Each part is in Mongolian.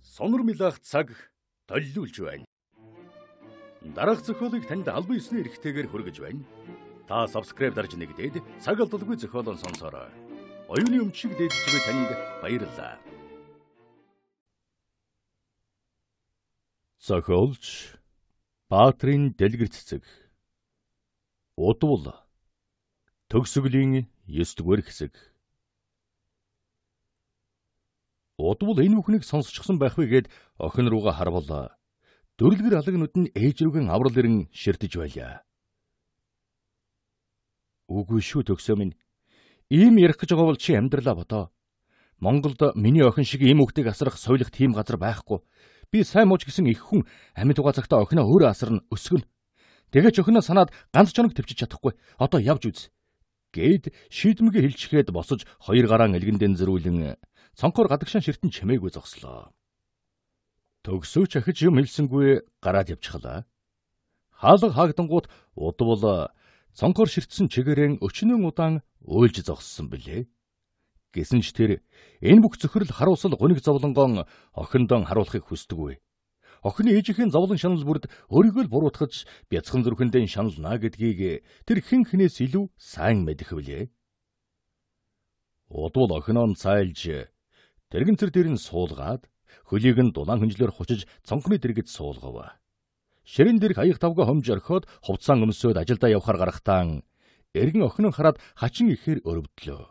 Сонор милах цаг толиулж байна. Дараах зохиолыг танд албан ёсны эрхтэйгээр хүргэж байна. Та subscribe дарж нэгдээд цаг алдалгүй зохиолон сонсороо. Оюуны өмчийг дээдж буй танд баярлалаа. Зохиолч Баатрин дэлгэр цэцэг. Удвал төгсгөлийн 9 дугаар хэсэг. Удвал энэ бүхнийг сонсчихсон байх вэ гэд охин руугаа харвал дөрөлгөр алагнууд нь ээж рүүгэн аврал ирэн ширтэж байлаа. Үгүй шүү төгсөө минь. Ийм ярих гэж байгаа бол чи амьдралаа бодоо. Монголд миний охин шиг ийм үгтийг асрах соёлох тийм газар байхгүй. Би сайн мууч гэсэн их хүн амьд байгаа цагтаа охиноо өөрөө асарна өсгөн. Тэгээч охиноо санаад ганц чоног төвчж чадахгүй. Одоо явж үз. Гээд шийдмэгэ хэлчихээд босож хоёр гараан элгэндэн зөрүүлэн цонхоор гадагшаан ширтэн чимээгүй зогслоо. Төгсөөч ахиж юм хэлсэнгүй гараад явчихлаа. Хаалга хаагдангууд удвал цонхоор ширтсэн чигээрэн өчнөн удаан уйлж зогссон билээ. Гэсэн ч тэр энэ бүх зөвхөрл харуусал гуниг зовлонгон охиндон харуулахыг хүсдэггүй. Охины ээжийнхэн зовлон шанал бүрд өөрийгөө л буруутгаж бяцхан зүрхэндээ шанална гэдгийг тэр хэн хнээс илүү сайн мэдэх билээ. Удвал охиноо цайлж Тэрэгэн цэр дээр нь суулгаад хөлийг нь дулаан хөнжлөөр хучиж цонхны дэргэд суулгав. Ширэн дэрх аяг тавга хомж орхиод хувцаан өмсөд ажилдаа явхаар гарахтаа эргэн охин хараад хачин ихээр өрөвдлөө.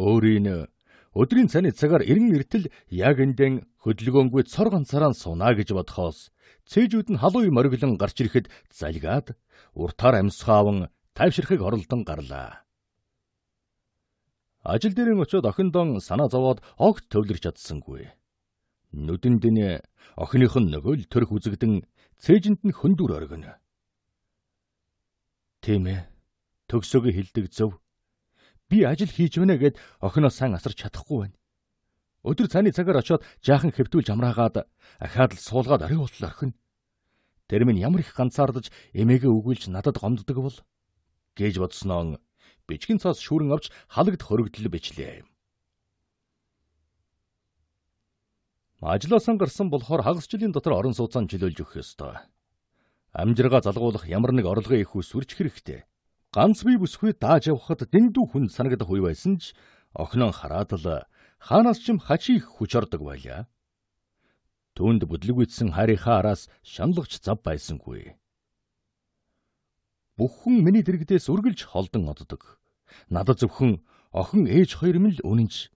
Өөрийн өдрийн цаны цагаар эргэн эртэл яг эндэн хөдөлгөөнгүй цор ганцаараа сунаа гэж бодхоос цээжүүд нь халуун мориглон гарч ирэхэд залгаад уртаар амьсгааван тайвширхыг оролдон гарлаа. Ажил дээрэн очиод охиндон санаа зовоод огт төвлөрч чадсангүй. Нүдэнд нь охиных нь нөгөө л төрх үзэгдэн цээжинд нь хөндөр оргино. Тийм ээ. Төгсөөг хилдэг зөв. Би ажил хийж байна гэд охиноо сан асарч чадахгүй байна. Өдөр цааны цагаар очиод жаахан хэвтүүлж амраагаад ахаад л суулгаад орой болтол орхино. Тэр минь ямар их ганцаардаж эмээгээ өгүүлж надад гомддог бол гэж бодсноо бичгэн цаас шүүрэн авч халагд хоригдл бичлээ. Ажлаасан гарсан болохоор хагас жилийн дотор орон сууцаан чөлөөлж өгөх ёстой. Амжиргаа залгуулах ямар нэг орлогын их үсвэрч хэрэгтэй. Ганц бие бүсгүй дааж явхад дэндүү хүн санагдах үе байсан ч охиноо хараад л хаанаас ч юм хачи их хүч ордог байлаа. Түүнд бүдлэг үйдсэн харийнхаа араас шаналгч зав байсангүй. Бүх хүн миний дэрэгдээс үргэлж холдон оддог. Надад зөвхөн охин ээж хоёр минь л үнэнч.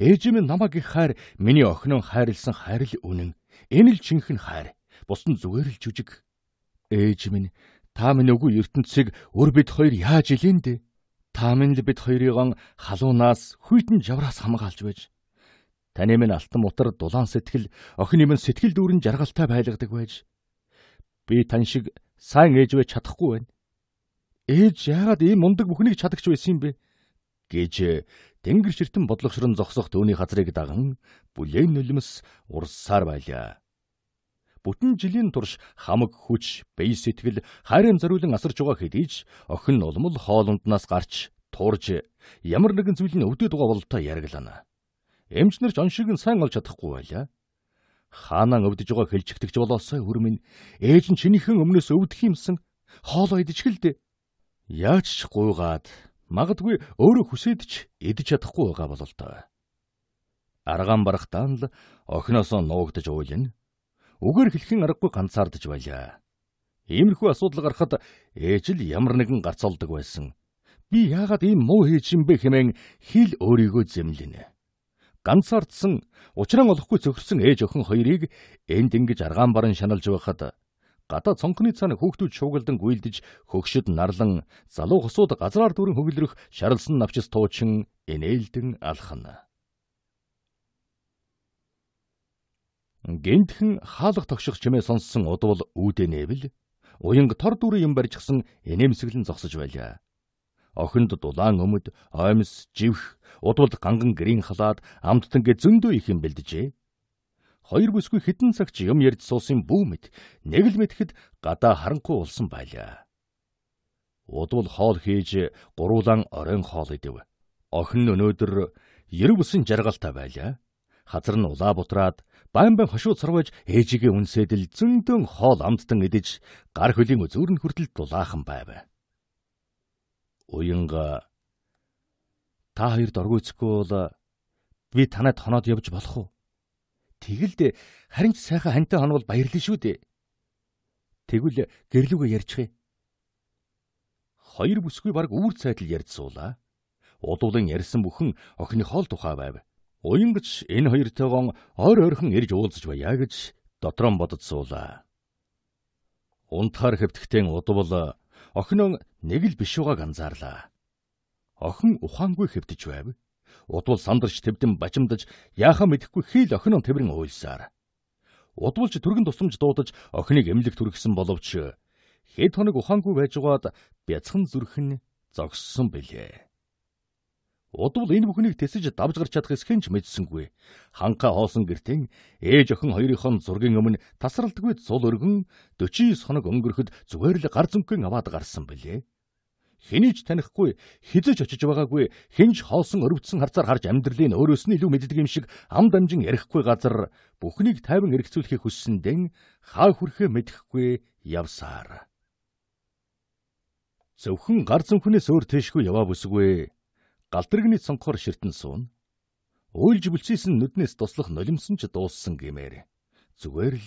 Ээж минь намайг их хайр, миний охиноо хайрлсан хайр л үнэн. Энэ л жинхэнэ хайр. Бус нь зүгээр л жүжиг. Ээж минь та минь үгүй ертөнцийг өр бид хоёр яаж илэндэ? Та минь л бид хоёрыг халуунаас хүйтэн жавраас хамгаалж байж. Таны минь алтан мутар дулаан сэтгэл, охины минь сэтгэл дүүрэн жаргалтай байлгадаг байж. Би тань шиг сайн ээж байж чадахгүй байна. Ээж яагаад ийм мундаг бүхнийг чадагч байсан юм бэ? гэж тэнгэр ширтэн бодлогошрон зогсох төвний хазрыг даган бүлээн нулимс урссаар байлаа. Бүтэн жилийн турш хамаг хүч, бие сэтгэл хайрын зориулан асарч байгаа хэдий ч охин улмал хоолунднаас гарч туурж ямар нэгэн зүйлийн өвдөд байгаа бололтой яриаглана. Эмчнэр ч он шиг нь сайн олж чадахгүй байлаа. Хаанаа өвдөж байгаа хэлжигдэгч болоосой өрмөн ээж нь чинийхэн өмнөөс өвдөх юмсан хоолоо идэж гэлдэ Яаж ч гуйгаад магадгүй өөрөө хүсээд ч идэж чадахгүй байгаа бол тоо. Аргаан барахтаа л охиноосоо нуугдж уйлна. Үгээр хэлхэн аргагүй ганцаардж байлаа. Иймэрхүү асуудал гарахад ээж л ямар нэгэн гарцолдог байсан. Би яагаад ийм муу хийж юм бэ хэмээн хил өөрийгөө зэмлэнэ. Ганцаардсан, учран олохгүй цөхөрсөн ээж охин хоёрыг энд ингэж аргаан баран шаналж байхад гадаа цонхны цаана хүүхдүүд шуугалдан гүйлдэж хөгшөд нарлан залуу хосууд газраар дүрэн хөглөрөх шаралсан навчис туучин инээлдэн алхана. Гэнтхэн хаалга тогших чимээ сонссон удвал үүдэ нэвэл уянг тор дүрийн юм барьчихсан инээмсэглэн зогсож байлаа. Охинд дулаан өмд, оймс, живх, удвал ганган гэрийн халаад амттангээ зөндөө их юм бэлдэжээ. Хоёр бүсгүй хідэн цагч юм ярьж суусан бүү мэд нэг л мэдхэд гадаа харанхуй улсан байлаа. Удвал хоол хийж гуруулан оройн хоол идэв. Охин өнөөдөр ерөв бүсэн жаргалтай байлаа. Хазар нь улаа бутраад байн байн хошуу царваж ээжигээ үнсэдэл зөндөн хоол амттан идэж гар хөлийн өзүүр нь хүртэл дулаахан байв. Уянга та хоёр доргойцгүй бол би танад хоноод явж болох уу? Тэгэлд харин ч сайхан хантай хонвол баярлалаа шүү дээ. Тэгвэл гэрлүүгээ ярьчих юм. Хоёр бүсгүй баг үүр цайтал ярьж суулаа. Удуулан ярьсан бүхэн охины хоол тухай байв. Уянгч энэ хоёртойгоо ойр ойрхон ирж уулзж байя гэж дотроо бодож суулаа. Унтахаар хэвтгтэн удвал охин нэг л биш байгааг анзаарлаа. Охин ухаангүй хэвтэж байв. Удвал сандарч твдэн бачимдаж яахаа мэдэхгүй хийл охин тэрэн уйлсаар. Удвалч түргэн тусламж дуудаж охиныг эмнэлэг түргсэн боловч хэд хоног ухаангүй байжгаад бяцхан зүрхэн зогссон билээ. Удвал энэ бүхнийг тэсэж давж гарч чадах эсхэн ч мэдсэнгүй. Ханха хоосон гертэн ээж охин хоёрынхон зургийн өмнө тасралтгүй зул өргөн 49 хоног өнгөрөхөд зүгээр л гар зүнхэн аваад гарсан билээ. Хэний ч танихгүй хизэж очиж байгаагүй хинж хоосон өрөвдсөн харцаар харж амьдралын өөрөөс нь илүү мэддэг юм шиг ам дамжин ярихгүй газар бүхнийг тайван эргцүүлэхийг хүссэн дэн хаа хүрхээ мэдэхгүй явсаар. Зөвхөн гар зүнхнээс өөр тэшгүй яваа бүсгүй галдрагны цонхоор ширтэн суун. Уйлж бүлцээсэн нүднээс туслах нулимсан ч дууссан гэмээр. Зүгээр л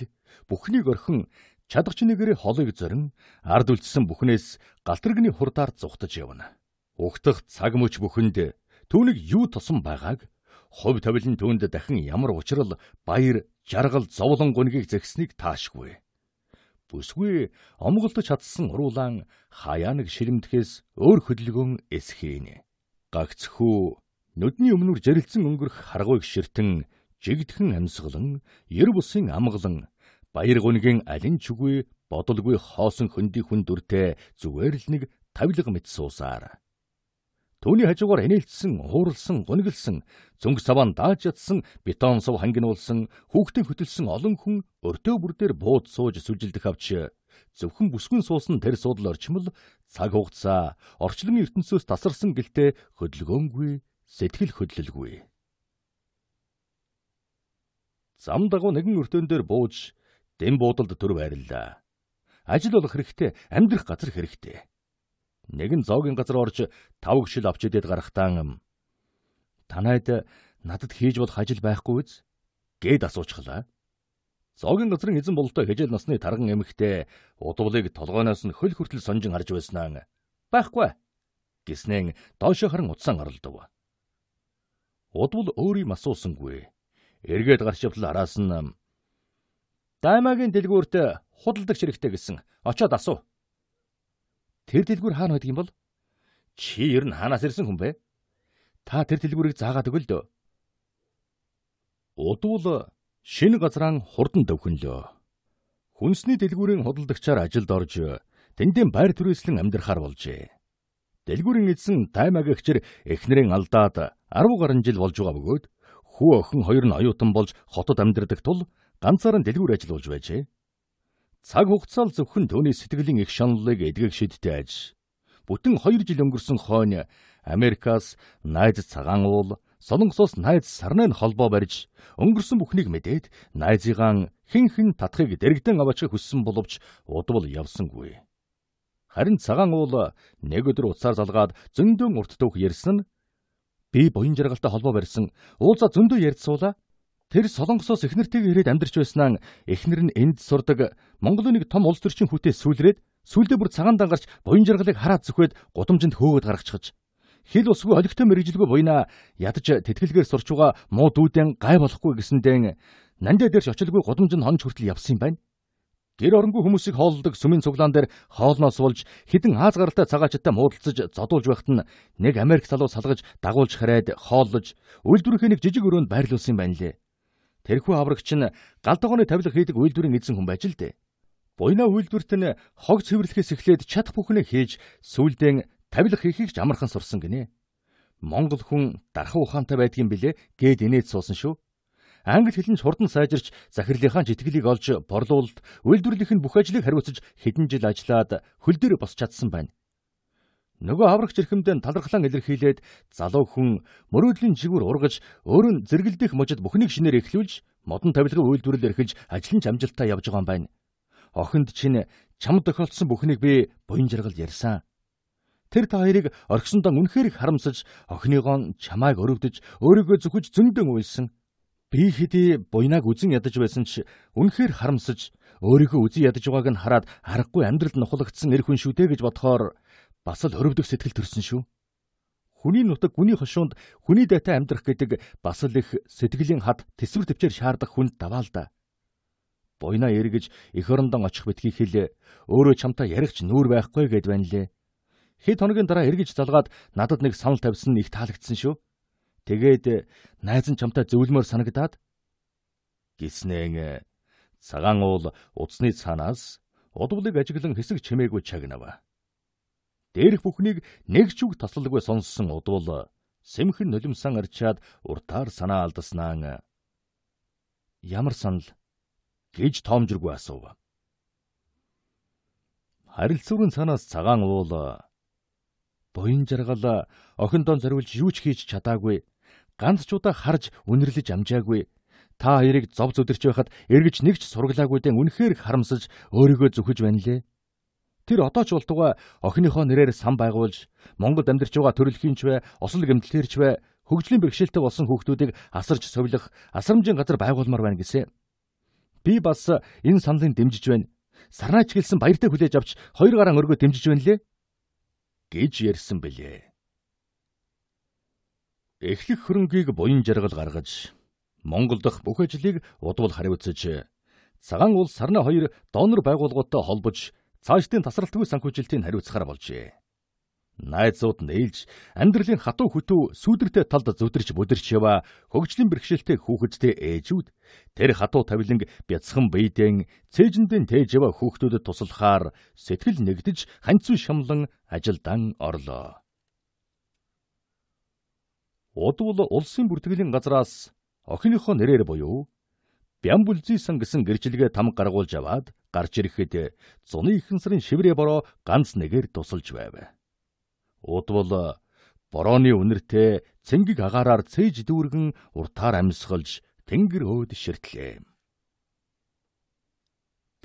бүхнийг орхин чадах чинээгээр холыг зорин ард үлдсэн бүхнээс галтрагны хурдаар зүхтаж явна. Угтах цаг мөч бүхэнд түүнийг юу тосон байгааг хувь тавилан түүнд дахин ямар учрал баяр жаргал зовлон гунгийг зэгснийг таашгүй. Бүсгүй омголдож чадсан уруулаан хаяа нэг ширэмдэхээс өөр хөдөлгөөн эсхийн гагцхүү. Нүдний өмнөр жарилцсан өнгөрөх харгуйг ширтэн жигдхэн амьсгалан ер бусын амгалан баяр гунгийн алин чүгүй бодолгүй хоосон хөндөй хүн дүртэй зүгээр л нэг тавилга мэт суусаар. Төвний хажуугаар энээлцсэн, хууралсан, гуниглсан, зөнгө саваан дааж ятсан, бетон сав хангинуулсан, хүүхдийн хөтөлсөн олон хүн өртөө бүр дээр бууд сууж сүлжилдэх авч зөвхөн бүсгүн суусан тэр суудал орчмол цаг хугацаа орчлон ертөнцөөс тасарсан гэлтэй хөдөлгөөнгүй сэтгэл хөдлөлгүй. Зам дагуу нэгэн өртөөн дээр бууж дэм буудалд төр байрлаа. Ажил болох хэрэгтэй, амьдрах газар хэрэгтэй. Нэгэн зоогийн газар орж тав гişил авч идээд гарахтаа танайд надад хийж болох ажил байхгүй үз? гэд асуучглаа. Зоогийн газрын эзэн бололтой хижээл насны тарган эмэгтэй удвалыг толгойноос нь хөл хүртэл сонжин харж байснаа байхгүй гэснээр доошо харан утсан оролдов. Удвал өөрийн асуусангүй. Эргээд гарч явтал араас нь Даймагийн дэлгүүрт худалдагч хэрэгтэй гэсэн. Очоод асуу. Тэр дэлгүүр хаана байдаг юм бол? Чи ер нь хаанаас ирсэн хүн бэ? Та тэр дэлгүүрийг заагаад өгөл дөө. Удвал шинэ газраан хурдан дөвхөнлөө. Хүнсний дэлгүүрийн худалдагчаар ажилд орж тэндийн байр түрээслэн амьдрахаар болжээ. Дэлгүүрийн эзэн таймагэгчэр эхнэрийн алдаад 10 гаруй жил болж байгаа бөгөөд хүү охин хоёр нь оюутан болж хотод амьдардаг тул ганцаараа дэлгүүр ажил болж байжээ. Цаг хугацаал зөвхөн түүний сэтгэлийн их шаналлыг эдгэх шидтэй аж. Бүтэн 2 жил өнгөрсөн хойно Америкаас найз цагаан уул Солонгосоос найз сарнай холбоо барьж өнгөрсөн бүхнийг мэдээд найзыгаан хин хин татхыг дэрэгдэн аваачих хүссэн боловч удвал явсангүй. Харин цагаан уул нэг өдөр уцаар залгаад зөндөн урт түүх ярьсан би буян жаргалтай холбоо барьсан уулзаа зөндөө ярьцуулаа. Тэр солонгосоос эхнэртэйгээ ирээд амьдарч байснаа эхнэр нь энд сурдаг Монголын нэг том улс төрчин хүүтэй сүлрээд сүлдээ бүр цагаан дангарч буян жаргалыг хараад зүхээд гудамжинд хөөгд гаргачихж хил усгүй олигтой мэрэгжилгүй буйна ядаж тэтгэлгээр сурч байгаа муу дүүдэн гай болохгүй гэсэндээ нандаа дээрч очилгүй гудамж нь хонж хүртэл явсан юм байна. Гэр оронгүй хүмүүсийг хооллдог сүмийн цуглаан дээр хоолноос болж хідэн хааз гаралтай цагаачтай муудалцаж зодуулж байхад нь нэг Америк залуу салгаж дагуулж хараад хооллож үйлдвэрийнхээ нэг жижиг өрөөнд байрлуулсан юм байна лээ. Тэрхүү аврагч нь галдгооны тавилга хийдэг үйлдвэрийн эзэн хүн байж л дээ. Буйна үйлдвэрт нь хог цэвэрлэхээс эхлээд чадах бүхнээ хийж сүүлдээ тавилах хийхийг ч амархан сурсан гинэ. Монгол хүн дархан ухаантай байдгийн билээ гээд инээд суусан шүү. Англи хэлэн хурдан сайжирч захирлынхаа житгэлийг олж борлуулалт үйлдвэрлэх нь бүх ажлыг хариуцаж хэдэн жил ажиллаад хөл дээр босч чадсан байна. Нөгөө аврагч эрхэмдэн талархлан илэрхийлээд залуу хүн мөрөөдлийн жигүүр ургаж өөрөө нь зэрэгэлдэх мужид бүхнийг шинээр эхлүүлж модон тавилгын үйлдвэрлэл эрхэлж ажлын амжилттай явж байгаа юм байна. Охинд чинь чамд тохиолдсон бүхнийг би буян жаргал ярьсан. Тэр та хоёрыг орхисондоо үнэхээр их харамсаж охиныгоо чамайг өрөвдөж өөрийгөө зөвхөж зөндөн уйлсан. Би хэдий буйнаг үзен ядаж байсан ч үнэхээр харамсаж өөрийгөө үзэн ядаж байгааг нь хараад аргагүй амьдралд нухлагдсан эр хүн шүү дээ гэж бодохоор бас л өрөвдөх сэтгэл төрсөн шүү. Хүний нутаг хүний хошуунд хүний дайтай амьдрах гэдэг бас л их сэтгэлийн хад төсвөр төвчээр шаардах хүнд даваалда. Буйна эргэж эх орондон очих битгий хэл өөрөө чамтай яригч нүүр байхгүй гэд байна лээ. Хэд хоногийн дараа эргэж залгаад надад нэг санал тавьсан их таалагдсан шүү. Тэгээд найз нь чамтай зөвлөмөр санагдаад гиснэн цагаан уул удсны цаанаас удвлыг ажиглан хэсэг чимээгүй чагнав. Дээрх бүхнийг нэг ч үг таслалгүй сонссон удвал сэмхэн нулимсан арчаад уртаар санаа алдаснаа. Ямар санал гэж тоомжиргүй асуув. Харилцуурын цаанаас цагаан уул буян жаргал охиндоо зориулж юу ч хийж чадаагүй ганц ч удаа харж үнэрлэж амжаагүй та хоёрыг зов зүдэрч байхад эргэж нэгч сурглаагүй дэн үнэхээр харамсаж өөрийгөө зүхэж байна лээ. Тэр одоо ч болтугай охиныхоо нэрээр сан байгуулж Монголд амьдарч байгаа төрөлхийн ч бай, осол гэмтлэрч бай, хөгжлийн бэрхшээлтэй болсон хүүхдүүдийг асарч совлох асрамжийн газар байгуулмаар байна гэсэн. Би бас энэ саналыг дэмжиж байна. Сарнаач гэлсэн баяртай хүлээж авч хоёр гараа өргөө дэмжиж байна лээ. Гэж ярьсан бэлээ. Эхлэх хөрөнгийг буян жаргал гаргаж Монгол дахь бүх ажлыг удвал хариуцаж цагаан уул сарна хоёр донор байгууллагуудтай холбож цаашдын тасралтгүй санхүүжилтийг хариуцахаар болжээ. Найзууд нээлж амьдралын хатуу хөтөө сүүдэртэй талд зүдэрч бүдэрч ява хөгжлийн бэрхшээлтэй хүүхэдтэй ээжүүд тэр хатуу тавиланг бяцхан биедэн цээжэндэн тээж ява хүүхдүүдэд туслахаар сэтгэл нэгдэж ханцуу шамлан ажилдан орлоо. Удвал улсын бүртгэлийн газраас охиныхоо нэрээр буюу Бямбулзисан гэсэн гэрчлэгээ там гаргуулж аваад гарч ирэхэд зуны ихэнх сарын шиврээ бороо ганц нэгээр тусалж байв. Удвал борооны үнэртэй цэнгэг агаараар цээж дүүргэн уртаар амьсгалж тэнгэр өөд ширтлээ.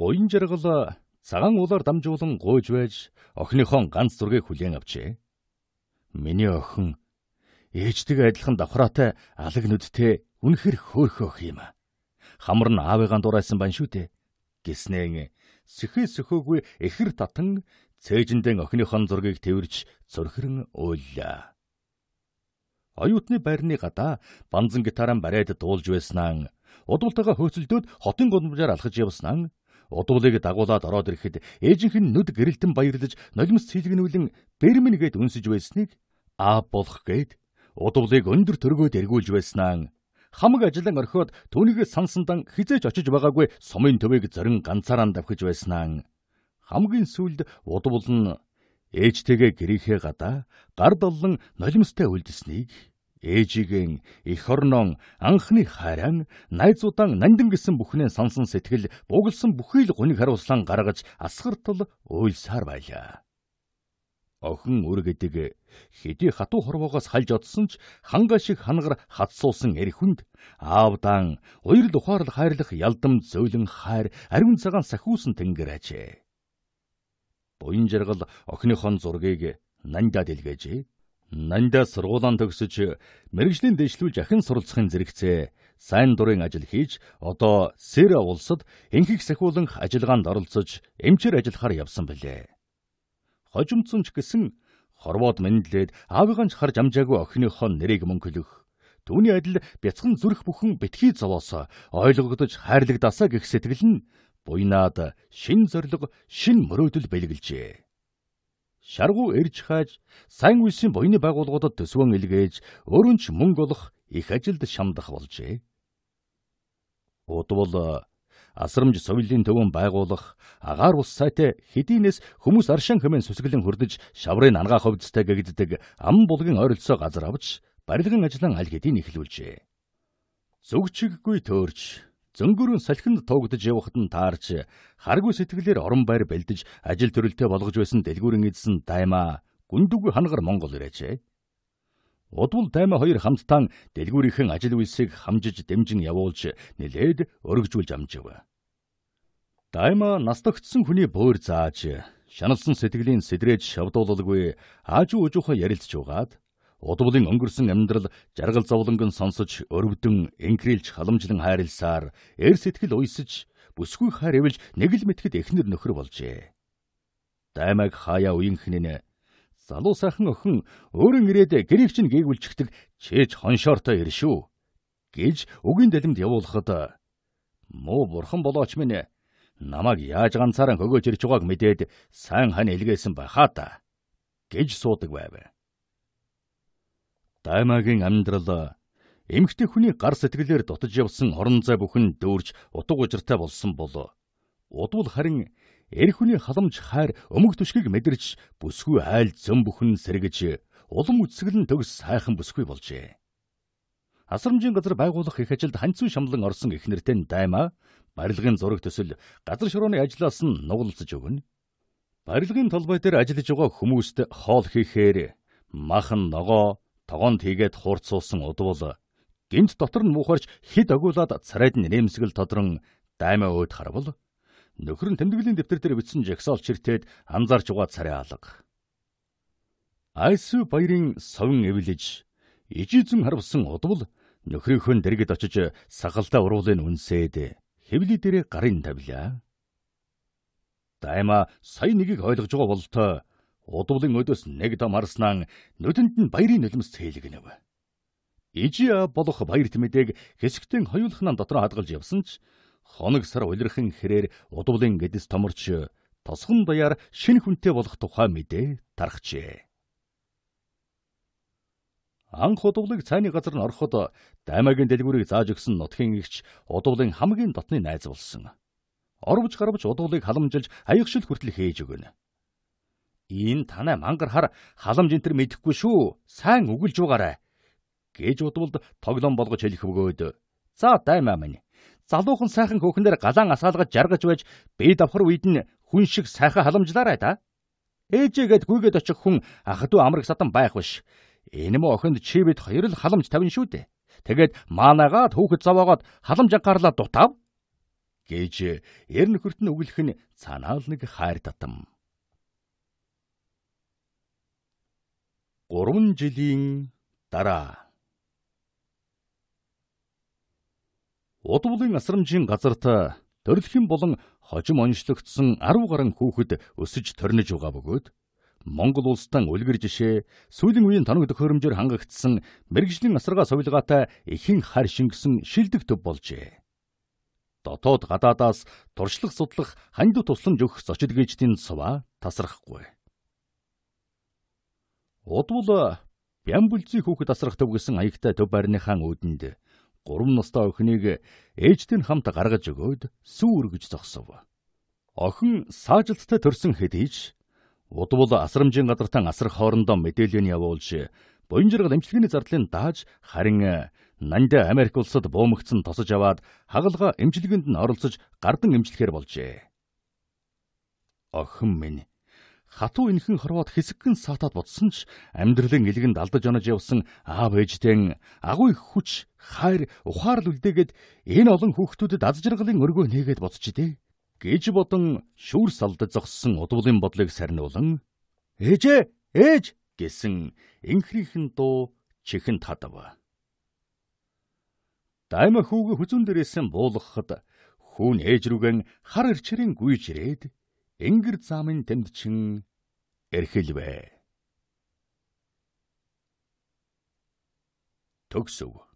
Буян жаргал цагаан уулаар дамжуулан гуйж байж охиныхон ганц зургийг хүлээн авчээ. Миний охин ээжтэйгээ адилхан давхраатай алаг нүдтэй үнэхэр хөөхөх юм хамар нь аавыгаан дурайсан байна шүү дээ. Гиснэн сэхээ сөхөөгүй эхэр татан цээжиндэн охиныхон зургийг тэрвэрч зөрхрөн уйллаа. Оюутны байрны гадаа банзан гитараа бариад дуулж байснаа удвалтайгаа хөөцөлдөөд хотын гудамжаар алхаж явснаа удуулыг дагуулад ороод ирэхэд ээжийнх нь нүд гэрэлтэн баярлаж нулимс цэлгнүүлэн бэрмэн гээд үнсэж байсныг аа болох гээд удуулыг өндөр төргөөд эргүүлж байснаа хамаг ажлан орхиод түүнийг сансандан хизээж очиж байгаагүй сумын төвийг зорин ганцаараа давхиж байснаа. Хамгийн сүүлд удвал нь ээжтэйгээ гэрийнхээ гадаа гар доллон нулимстай үлдсэнийг ээжигийн эх орнон анхны харан найзуудаан нандин гисэн бүхнээ сансан сэтгэл бугалсан бүхий л гуниг харуулсан гаргаж асгартал уйлсаар байлаа. Охин үр гэдэг хэдий хатуу хорвоогоос хальж одсон ч ханга шиг хангар хатсуусан эрхэнд аавдаан уяр ухаарлах хайрлах ялдам зөөлөн хайр ариун цагаан сахиусан тэнгэр ажээ. Буян жаргал охиныхон зургийг нандаа дэлгээжээ. Нандаа сургуулаан төгсөж мэрэгжлийн дэвшлүүлж ахин суралцахын зэрэгцээ сайн дурын ажил хийж одоо Сэра улсад энхийг сахиуланх ажиллагаанд оролцож эмчээр ажиллахаар явсан билээ хожимцсон ч гэсэн хорвоод мэдлээд аавыгаан ч харж амжаагүй охиныхоо нэрийг мөнгөлөх. Түүний адил бяцхан зүрх бүхэн битгий зовоос ойлгогдож хайрлагдасаа гэх сэтгэл нь буйнаад шин зориг, шин мөрөөдөл бэлгэлжээ. Шаргуу эрж хааж сайн үйлсийн буйны байгууллагуудад төсвөн илгээж өөрөнд ч мөнгө олох их ажилд шамдах болжээ. Удвал асрамж соёлын төвөн байгуулах агаар ус сайтай хэдийнээс хүмүүс аршин хэмээн сүсгэлэн хөрдөж шаврын ангаа ховдстай гэгддэг ам булгийн ойролцоо газар авч барилгын ажлан аль хэдийн эхлүүлжээ. Зүгчиггүй төөрч зөнгөрөн салхинд тоогдож явахад нь таарч харгүй сэтгэлээр орон байр бэлдэж ажил төрөлтөө болгож байсан дэлгүүрийн эзэн даймаа гүндүг хангар Монгол ирээжээ. Удвал даймаа хоёр хамтдаа дэлгүүрийнхэн ажил үйлсийг хамжиж дэмжин явуулж нэлээд өргөжүүлж амжив. Даймаа настагтсан хүний бөөр зааж шаналсан сэтгэлийн сэдрээж шавдуулалгүй аажуу ужууха ярилцж угаад удвалын өнгөрсөн амьдрал жаргал зовлонгон сонсож өрөвдөн инкрилж халамжлан хайрлсаар эр сэтгэл уйсаж бүсгүй хайр эвэлж нэг л мэтгэд эхнэр нөхөр болжээ. Даймаг хаяа уянхнэн залуу сайхан охин өөрөн ирээд гэрийг чинь гээгүүлчихдэг чээж хоншоортой ир шүү гэж үгийн далимд явуулахад муу бурхан болооч минь намайг яаж ганцаараа хөгөөж ирж байгааг мэдээд сайн хань илгээсэн байхаа та гэж суудаг байв. Даймагийн амьдрал эмгтэй хүний гар сэтгэлээр дутаж явсан орон зай бүхэн дүүрж утга учиртай болсон бол удвал харин эр хүний халамж хайр өмг түшгийг мэдэрч бүсгүй айл зөм бүхэн сэргэж улам үсгэлэн төгс сайхан бүсгүй болжээ. Асрамжийн газар байгуулах их ажилд ханцуу шамлан орсон их нэртэй даймаа барилгын зураг төсөл газар шорооны ажлаас нь нугалцаж өгнө. Барилгын талбай дээр ажиллаж байгаа хүмүүст хоол хийхээр махан ногоо тогоонд хийгээд хуурцуулсан удвал гинт дотор нь муухарч хид огуулаад царайд нь нэмсгэл тодрон даймаа өөд харвал нөхөр нь тэмдэглэлийн дэвтэр дээр бичсэн жагсаал чиртээд анзаарч угаа царай алга. Айсу баярын совин эвлэж ижизэн харвсан удвал нөхрийнхөө дэргэд очиж сагалдаа уруулын үнсээд хэвли дээрээ гарын тавилаа. Дайма сая нэгийг ойлгож байгаа бололтой удвлын өдөөс нэг дам харснаа нүдэнд нь баярын нулимс цээлгэнэв. Ижиа болох баяр тэмэдэг хэсэгтэн хоёулахнаа дотор хадгалж явсан ч хоног сар улирхан хэрээр удвлын гэдэс томорч тосгон даяар шинэ хүнтэй болох тухай мэдээ тархжээ. Анх удвлыг цайны газар нь ороход даймагийн дэлгүүрийг зааж өгсөн нутгийн игч удвлын хамгийн дотны найз болсон. Орвж гарвж удвлыг халамжилж аягшил хүртэл хээж өгнө. Энэ танай мангар хар халамж энтер мэдэхгүй шүү. Сайн үгэлж угаарай. гэж удвалд тоглоом болгож хэлэх бөгөөд. За даймаа минь. Залуухан сайхан хөөхнөр галаан асаалгаж жаргаж байж бие давхар үед нь хүн шиг сайхан халамжлаарай да. Ээжээгээд гүйгээд очих хүн ах トゥ амраг садан байх биш. Энэ мө охинд чи бид хоёр л халамж тавина шүү дээ. Тэгээд маанагаа түүхэд заваагаад халамж анхаарлаа дутав гэж ер нөхөрт нь өглөх нь цанаал нэг хайр татам. 3 жилийн дараа Удвлын асрамжийн газарт төрөлхийн болон хожим онцлогдсон 10 гаруй хүүхэд өсөж төрнөж байгаа бөгөөд Монгол улстай үлгэр жишээ сүүлийн үеийн тоног төхөөрөмжөөр хангагдсан мэрэгжлийн асаргаа сувилгаатай ихэн хар шингэсэн шилдэг төв болжээ. Дотоод гадаадаас туршлах судлах ханд тусламж өгөх зочид гээжтийн сува тасрахгүй. Удвал Бямбулзын хүүхэд асрахтав гэсэн аягтай төв байрныхаа үүдэнд гурван настай охиныг ээжтэй хамт гаргаж өгөөд сүүр гэж зогсов. Охин саажилттай төрсэн хэдийч удвал асрамжийн газартаа асрах хоорондоо мэдээлэл нь явуулж буян жаргал эмчилгээний зардлыг дааж харин нанд Америк улсад буумагдсан тосож аваад хагалга эмчилгээнд нь оролцож гардан эмчлэхээр болжээ. Охин минь хатуу инхэн хорвоод хэсэгхэн саатаад бодсон ч амьдралын илгэнд алдаж онож явсан аав ээжтэй агуу их хүч хайр ухаарл үлдээгээд энэ олон хүүхдүүдэд аз жаргалын өргөө нээгээд бодчихдээ гэж бодон шүүрс алдаж зогссон удвлын бодлыг сарниулан ээжээ ээж! гэсэн инхрийнхэн дуу чихэн тадав. Дайма хүүгээ хүзүүн дээрээсэн буулгахад хүүн ээж рүүгэн хар ирчэрийн гүйж ирээд энгэр замын тэмдчин эрхэлвэ. Төгсөв.